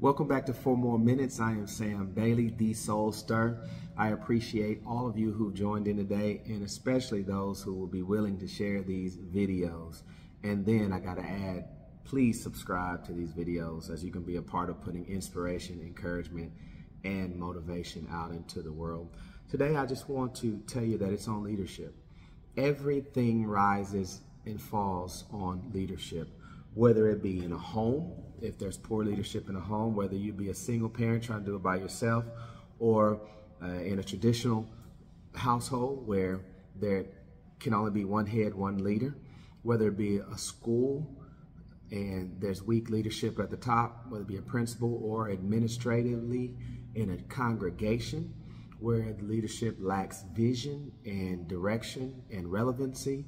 Welcome back to Four More Minutes. I am Sam Bailey, the SoulStir. I appreciate all of you who joined in today and especially those who will be willing to share these videos. And then I got to add, please subscribe to these videos as you can be a part of putting inspiration, encouragement, and motivation out into the world. Today, I just want to tell you that it's on leadership. Everything rises and falls on leadership whether it be in a home, if there's poor leadership in a home, whether you be a single parent trying to do it by yourself, or uh, in a traditional household where there can only be one head, one leader, whether it be a school and there's weak leadership at the top, whether it be a principal or administratively in a congregation where the leadership lacks vision and direction and relevancy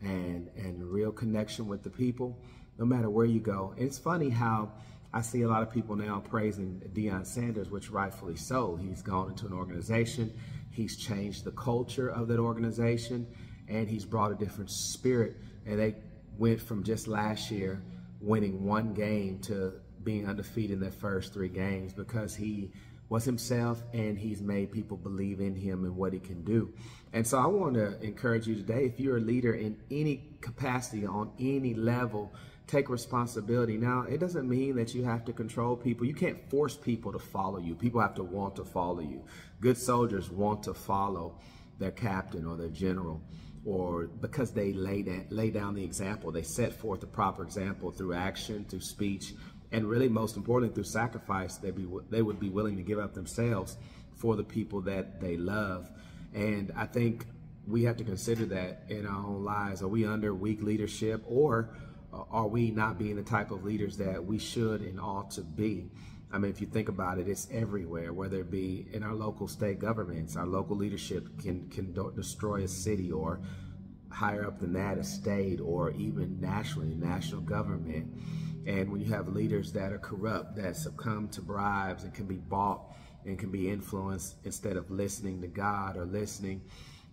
and, and real connection with the people no matter where you go. it's funny how I see a lot of people now praising Deion Sanders, which rightfully so. He's gone into an organization, he's changed the culture of that organization, and he's brought a different spirit. And they went from just last year winning one game to being undefeated in their first three games because he was himself and he's made people believe in him and what he can do. And so I want to encourage you today if you're a leader in any capacity on any level, take responsibility. Now, it doesn't mean that you have to control people. You can't force people to follow you. People have to want to follow you. Good soldiers want to follow their captain or their general or because they lay, lay down the example. They set forth the proper example through action, through speech, and really most importantly through sacrifice. They, be, they would be willing to give up themselves for the people that they love. And I think we have to consider that in our own lives. Are we under weak leadership or Uh, are we not being the type of leaders that we should and ought to be? I mean, if you think about it, it's everywhere, whether it be in our local state governments, our local leadership can, can destroy a city or higher up than that, a state or even nationally, national government. And when you have leaders that are corrupt, that succumb to bribes and can be bought and can be influenced instead of listening to God or listening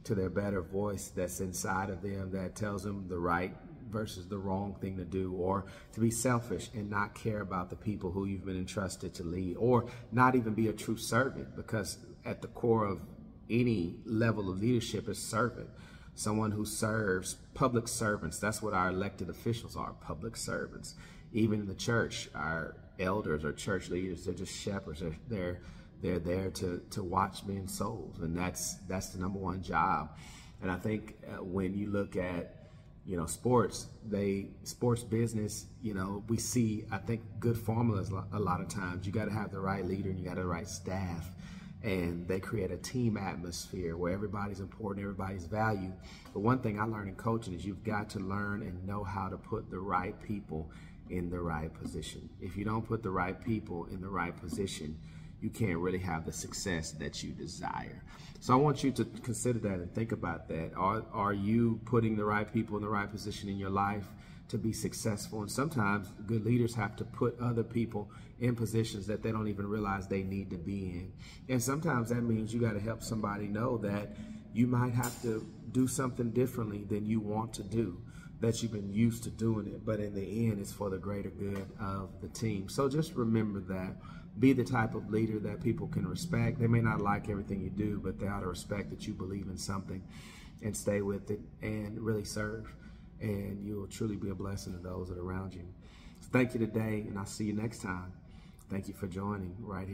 to their better voice that's inside of them that tells them the right versus the wrong thing to do, or to be selfish and not care about the people who you've been entrusted to lead, or not even be a true servant, because at the core of any level of leadership is servant. Someone who serves, public servants. That's what our elected officials are, public servants. Even in the church, our elders or church leaders, they're just shepherds. They're, they're they're there to to watch men's souls, and that's that's the number one job. And I think uh, when you look at you know, sports, they sports business, you know, we see, I think, good formulas a lot of times. You got to have the right leader and you got the right staff. And they create a team atmosphere where everybody's important, everybody's valued. But one thing I learned in coaching is you've got to learn and know how to put the right people in the right position. If you don't put the right people in the right position, you can't really have the success that you desire. So I want you to consider that and think about that. Are, are you putting the right people in the right position in your life to be successful? And sometimes good leaders have to put other people in positions that they don't even realize they need to be in. And sometimes that means you got to help somebody know that you might have to do something differently than you want to do that you've been used to doing it, but in the end, it's for the greater good of the team. So just remember that. Be the type of leader that people can respect. They may not like everything you do, but they ought to respect that you believe in something and stay with it and really serve. And you will truly be a blessing to those that are around you. So thank you today, and I'll see you next time. Thank you for joining right here.